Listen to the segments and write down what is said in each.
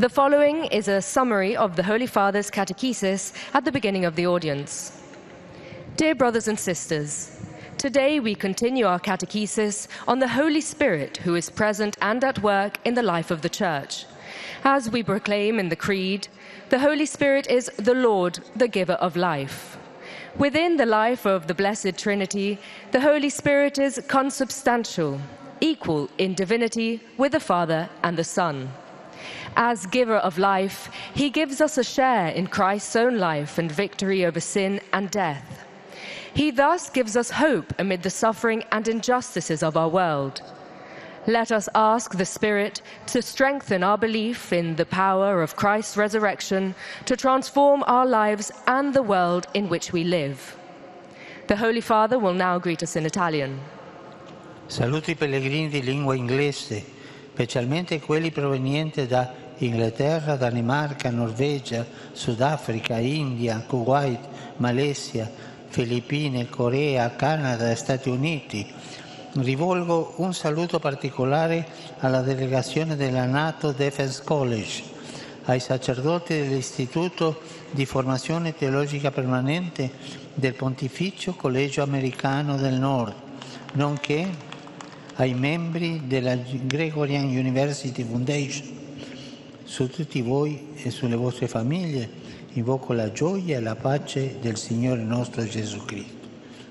The following is a summary of the Holy Father's catechesis at the beginning of the audience. Dear brothers and sisters, today we continue our catechesis on the Holy Spirit who is present and at work in the life of the Church. As we proclaim in the Creed, the Holy Spirit is the Lord, the giver of life. Within the life of the Blessed Trinity, the Holy Spirit is consubstantial, equal in divinity with the Father and the Son. As giver of life, he gives us a share in Christ's own life and victory over sin and death. He thus gives us hope amid the suffering and injustices of our world. Let us ask the Spirit to strengthen our belief in the power of Christ's resurrection to transform our lives and the world in which we live. The Holy Father will now greet us in Italian. Saluto i pellegrini di lingua inglese, specialmente quelli provenienti da Inghilterra, Danimarca, Norvegia, Sudafrica, India, Kuwait, Malesia, Filippine, Corea, Canada e Stati Uniti. Rivolgo un saluto particolare alla delegazione della NATO Defense College, ai sacerdoti dell'Istituto di Formazione Teologica Permanente del Pontificio Collegio Americano del Nord, nonché ai membri della Gregorian University Foundation. Su tutti voi e sulle vostre famiglie invoco la gioia e la pace del Signore nostro Gesù Cristo.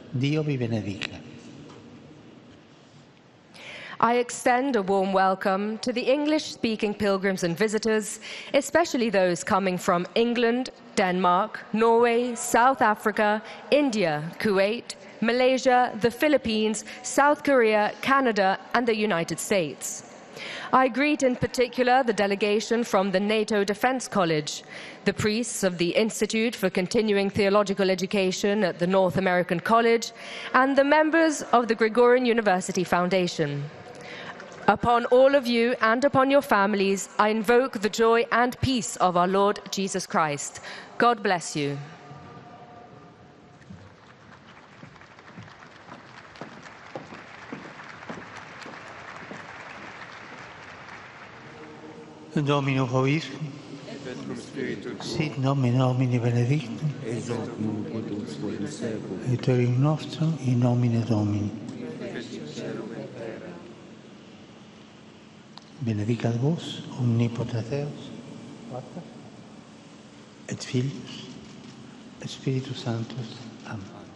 Dio vi benedica. I extend a warm welcome to the English speaking pilgrims and visitors, especially those coming from England, Denmark, Norway, South Africa, India, Kuwait, Malaysia, the Philippines, South Korea, Canada, and the United States. I greet in particular the delegation from the NATO Defense College, the priests of the Institute for Continuing Theological Education at the North American College, and the members of the Gregorian University Foundation. Upon all of you and upon your families, I invoke the joy and peace of our Lord Jesus Christ. God bless you. Domino Hoiscum, sit nomen nomine benedictum, ex hoc nunc et usque et in nostrum in nomine Domini. Benedicat vos, omnipotens Deus, Pater, et Filius, Sanctus. Amen.